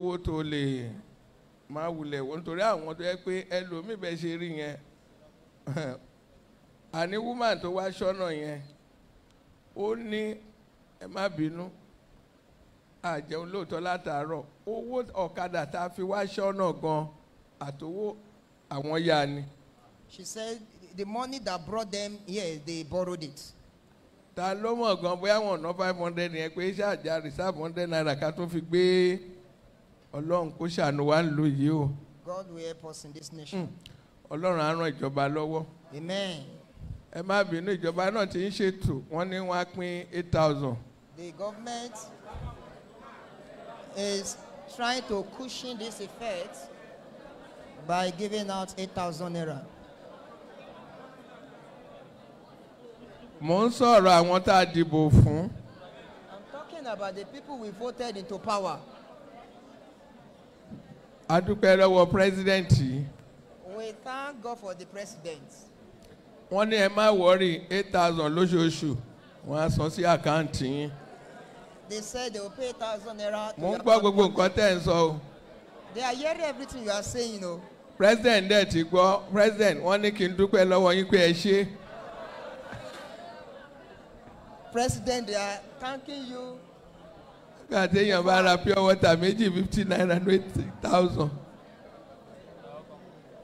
owó tó lè máa wulẹ̀ wọ́n nítorí àwọn tó yẹ pé ẹlòmíì bẹ́ẹ̀ ṣe rí yẹn. Àní woman tó wá ṣọ́nà yẹn ó ní ẹ má bínú àjẹun lóòótọ́ látàárọ̀. Owó ọ̀kadà tá a fi wá ṣọ́nà gan àtowó àwọn yá ni. She said the money that brought them here, they borrowed it. ta ló mọ̀ gan bóyá wọn ná five hundred yẹn pé ṣáàjà reserve hundred naira ká tó fi gbé ọlọ́run kó ṣàánú wa ń lò yìí o God will help us in this nation. ọlọ́run á ràn ìjọba lọ́wọ́ Amen. ẹ má bínú ìjọba náà ti ń ṣètò wọ́n ní wọ́n á pín eight thousand The government is trying to cushion this effect by giving out 8,000 naira. mò ń sọ̀rọ̀ àwọn tá a dìbò fún I'm talking about the people we voted into power. Adúpẹ́ lọ́wọ́ pírẹ́sidẹ́ǹtì We thank God for the president. wọ́n ní ẹ má wọ́rì eight thousand lóṣooṣù wọ́n á san sí àkáǹtì yín They said they will pay 8,000 naira. mò ń gbọ́ gbogbo nǹkan tẹ́ ń sọ o They are hearing everything you are saying, know. president dẹ̀ ti gbọ́ president wọ́n ní kí n dúpẹ́ lọ́wọ́ yín pé ẹ ṣe President, they are thanking you. Nígbà téèyàn bá ra pure water méjì fifty naira ní eighty thousand.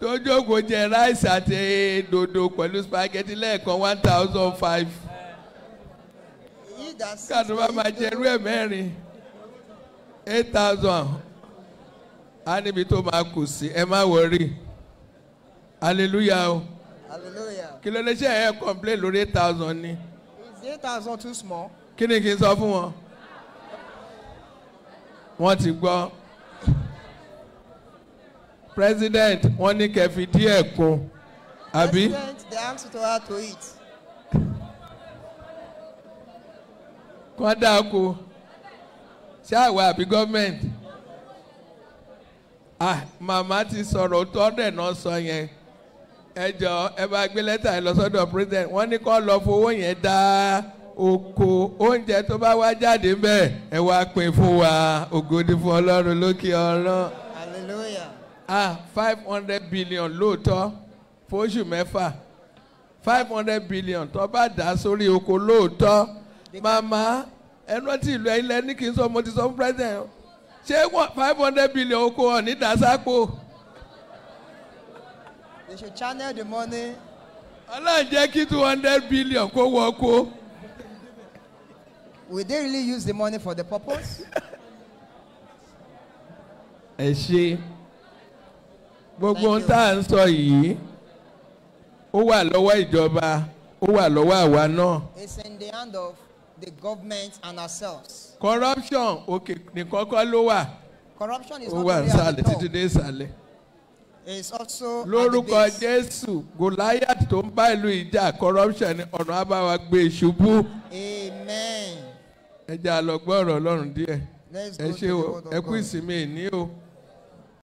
Tó jókòó jẹ ráìsì àti dòdò pẹ̀lú spaghetti lẹ́ẹ̀kan one thousand five. To máa jẹ irú ẹ̀ mẹ́rin eight thousand. Á níbi tó máa kù sí ẹ má wọrí hallelujah o. Kí ló lè ṣe ẹ̀ complain lórí eight thousand ni? Is 8,000 too small? kí ni kí n sọ fún wọn wọ́n ti gbọ́. President wọ́n ní kẹfì díẹ̀ kún àbí? President, asked you to add to it. kọ́ dáko ṣé àwa àbí gọ́ọ̀mẹ̀ntì ah màmá ti sọ̀rọ̀ tọ́dẹ̀ náà sọ yẹn. Ẹ jọ ẹ bá gbé lẹ́tà yẹn lọ sọ́dọ̀ president. Wọ́n ní kó lọ fowó yẹn dá oko oúnjẹ tó bá wá jáde ńbẹ̀ ẹ wá pín fún wa. Ògòdì fún ọlọ́run lókè ọ̀rọ̀ Hallelujah. ah five hundred billion lóòótọ́ fóṣù mẹ́fà. Five hundred billion tó bá dá sórí oko lóòótọ́. Màmá ẹnu tí ìlú ilẹ̀ ní kí n sọ mo ti sọ fún president. Ṣé five hundred billion oko ọ̀ní dásápò They should channel the money. ọlọ́run jẹ́ kí two hundred billion kó wọ oko Will they really use the money for the purpose? ẹ ṣe gbogbo ohun tá à ń sọ yìí ó wà lọ́wọ́ ìjọba ó wà lọ́wọ́ àwa náà. It's in the hand of the government and ourselves. corruption òkè nìkan kọ́ ló wà Corruption is ó not wà only at nsàlẹ̀ the títí top. dé ìsàlẹ̀. It's also at the lórúkọ base. jésù goliath tó ń bá ìlú ìjà corruption ọ̀nà àbáwá gbé ìṣubú Amen. ẹja àlọ́gbọ́ ọ̀rọ̀ ọlọ́run díẹ̀. Ẹ o. of ẹ kú ìsinmi ìní o